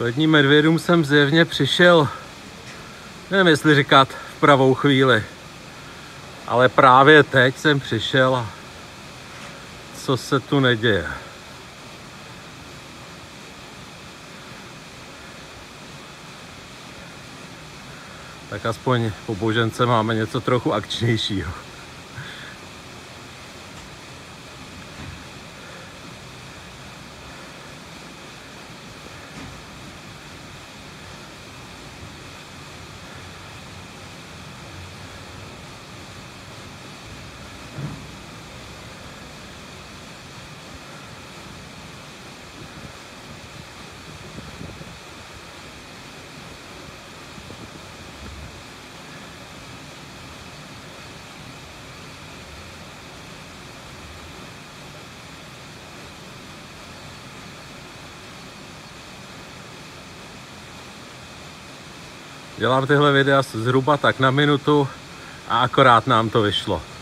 Ledním medvědům jsem zjevně přišel, nevím jestli říkat v pravou chvíli, ale právě teď jsem přišel a co se tu neděje. Tak aspoň po božence máme něco trochu akčnějšího. Dělám tyhle videa zhruba tak na minutu a akorát nám to vyšlo.